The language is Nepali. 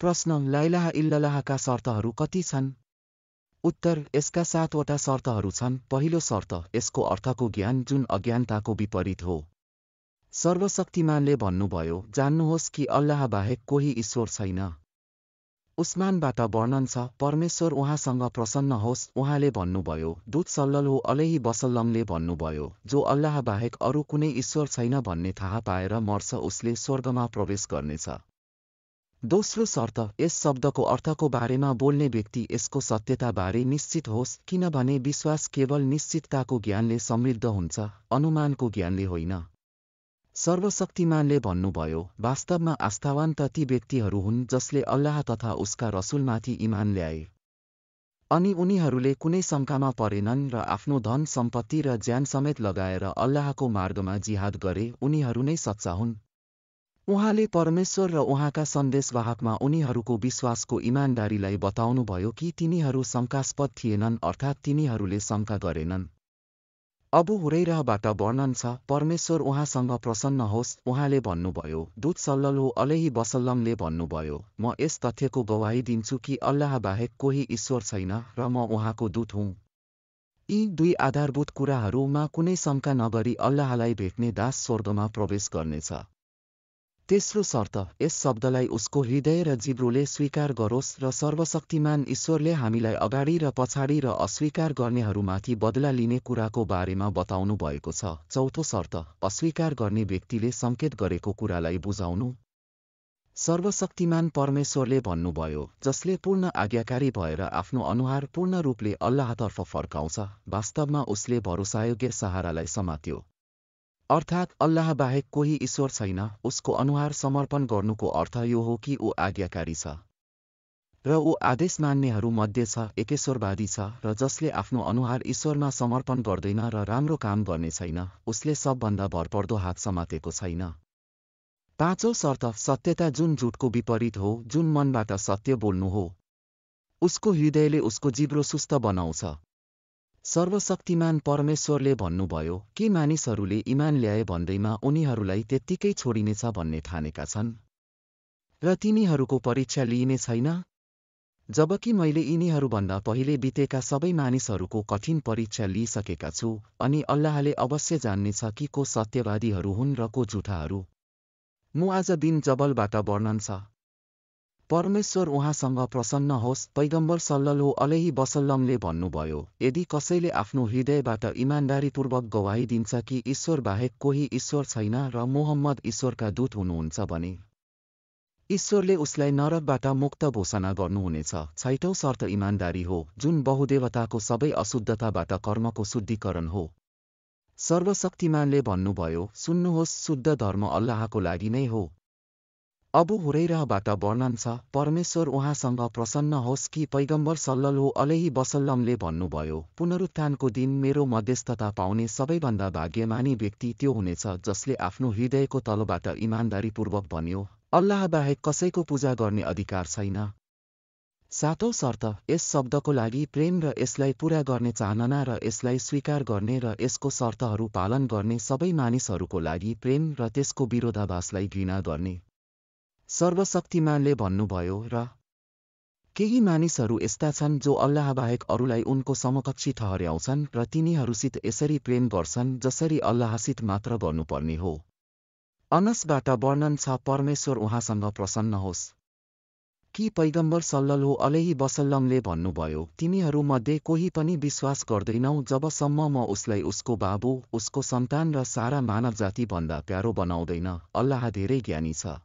प्रश्न लाइलाह इल्ललाहका शर्तहरू कति छन्? उत्तर यसका सातवटा शर्तहरू छन्। पहिलो शर्त यसको अर्थको ज्ञान जुन अज्ञानताको विपरीत हो। सर्वशक्तिमानले भन्नुभयो जान्नुहोस् कि अल्लाह बाहेक कोही ईश्वर छैन। उस्मानबाट वर्णन छ परमेश्वर उहाँसँग प्रसन्न होस्। उहाँले भन्नुभयो दूत सल्लल्हु अलैहि वसल्लमले भन्नुभयो जो अल्लाह बाहेक अरू कुनै ईश्वर छैन भन्ने थाहा पाएर मर्छ उसले स्वर्गमा प्रवेश गर्नेछ। दोस्रो शर्त यस शब्दको अर्थको बारेमा बोल्ने व्यक्ति यसको सत्यताबारे निश्चित होस् किनभने विश्वास केवल निश्चितताको ज्ञानले समृद्ध हुन्छ अनुमानको ज्ञानले होइन। सर्वशक्तिमानले भन्नुभयो वास्तवमा आस्थावान त ती व्यक्तिहरू हुन् जसले अल्लाह तथा उसका रसुलमाथि इमान ल्याए। अनि उनीहरूले कुनै शङ्कामा परेनन् र आफ्नो धन सम्पत्ति र ज्यान समेत लगाएर अल्लाहको मार्गमा जिहाद गरे उनीहरू नै सच्चा हुन्। उहाँले परमेश्वर र उहाँका सन्देशवाहकमा उनीहरूको विश्वासको इमान्दारीलाई बताउनुभयो कि तिनीहरू शङ्कास्पद थिएनन् अर्थात् तिनीहरूले शङ्का गरेनन्। अबु हुरैराबाट वर्णन छ परमेश्वर उहाँसँग प्रसन्न होस् उहाँले भन्नुभयो दूत सल्लल्हु अलैहि वसल्लमले भन्नुभयो म यस तथ्यको गवाही दिन्छु कि अल्लाह बाहेक कोही ईश्वर छैन र म उहाँको दूत हुँ। यी दुई आधारभूत कुराहरूमा कुनै शङ्का नगरी अल्लाहलाई भेट्ने दास स्वर्गमा प्रवेश गर्नेछ। तेस्रो शर्त यस शब्दलाई उसको हृदय र जिब्रोले स्वीकार गरोस् र सर्वशक्तिमान ईश्वरले हामीलाई अगाडि र पछाडि र अस्वीकार गर्नेहरूमाथि बदला लिने कुराको बारेमा बताउनु भएको छ। चौथो शर्त अस्वीकार गर्ने व्यक्तिले सङ्केत गरेको कुरालाई बुझाउनु। सर्वशक्तिमान परमेश्वरले भन्नुभयो जसले पूर्ण आज्ञाकारी भएर आफ्नो अनुहार पूर्ण रूपले अल्लाहतर्फ फर्काउँछ वास्तवमा उसले भरोसायोग्य सहारालाई समात्यो। अर्थात् अल्लाह बाहेक कोही ईश्वर छैन उसको अनुहार समर्पण गर्नुको अर्थ यो हो कि ऊ आज्ञाकारी छ। र ऊ आदेश मान्नेहरू मध्ये छ एकेश्वरवादी छ र जसले आफ्नो अनुहार ईश्वरमा समर्पण गर्दैन र राम्रो काम गर्ने छैन उसले सबभन्दा भरपर्दो हात समातेको छैन। पाँचौँ शर्त सत्यता जुन झुटको विपरीत हो जुन मनबाट सत्य बोल्नु हो उसको हृदयले उसको जिब्रो सुस्त बनाउँछ। सर्वशक्तिमान परमेश्वरले भन्नुभयो के मानिसहरूले इमान ल्याए भन्दैमा उनीहरूलाई त्यत्तिकै छोडिनेछ भन्ने ठानेका छन्? र तिनीहरूको परीक्षा लिइने छैन? जबकि मैले यिनीहरूभन्दा पहिले बितेका सबै मानिसहरूको कठिन परीक्षा लिइसकेका छु अनि अल्लाहले अवश्य जान्नेछ कि को सत्यवादीहरू हुन् र को झुठाहरू। मुआज बिन जबलबाट वर्णन छ। परमेश्वर उहाँसँग प्रसन्न होस् पैगम्बर सल्लल्हु अलैहि वसल्लमले भन्नुभयो यदि कसैले आफ्नो हृदयबाट इमान्दारीपूर्वक गवाही दिन्छ कि ईश्वर बाहेक कोही ईश्वर छैन र मोहम्मद ईश्वरका दूत हुनुहुन्छ भने ईश्वरले उसलाई नरकबाट मुक्त घोषणा गर्नुहुनेछ। छैटौँ शर्त इमान्दारी हो जुन बहुदेवताको सबै अशुद्धताबाट कर्मको शुद्धिकरण हो। सर्वशक्तिमानले भन्नुभयो सुन्नुहोस् शुद्ध धर्म अल्लाहको लागि नै हो। अबु हुरैराबाट वर्णन छ परमेश्वर उहाँसँग प्रसन्न होस् कि पैगम्बर सल्लल्हु अलैहि वसल्लमले भन्नुभयो पुनरुत्थानको दिन मेरो मध्यस्थता पाउने सबैभन्दा भाग्यमानी व्यक्ति त्यो हुनेछ जसले आफ्नो हृदयको तलबाट इमान्दारीपूर्वक भन्यो अल्लाह बाहेक कसैको पूजा गर्ने अधिकार छैन। सातौं शर्त यस शब्दको लागि प्रेम र यसलाई पूरा गर्ने चाहना र यसलाई स्वीकार गर्ने र यसको शर्तहरू पालन गर्ने सबै मानिसहरूको लागि प्रेम र त्यसको विरोधाभासलाई घृणा गर्ने। सर्वशक्तिमानले भन्नुभयो र केही मानिसहरू यस्ता छन् जो अल्लाहबाहेक अरूलाई उनको समकक्षी ठहर्याउँछन् र तिनीहरूसित यसरी प्रेम गर्छन् जसरी अल्लाहसित मात्र गर्नुपर्ने हो। अनसबाट वर्णन छ परमेश्वर उहाँसँग प्रसन्न होस्। कि पैगम्बर सल्लल्हु अलैहि वसल्लमले भन्नुभयो तिमीहरूमध्ये कोही पनि विश्वास गर्दैनौ जबसम्म म उसलाई उसको बाबु उसको सन्तान र सारा मानव जाति भन्दा प्यारो बनाउँदैन। अल्लाह धेरै ज्ञानी छ।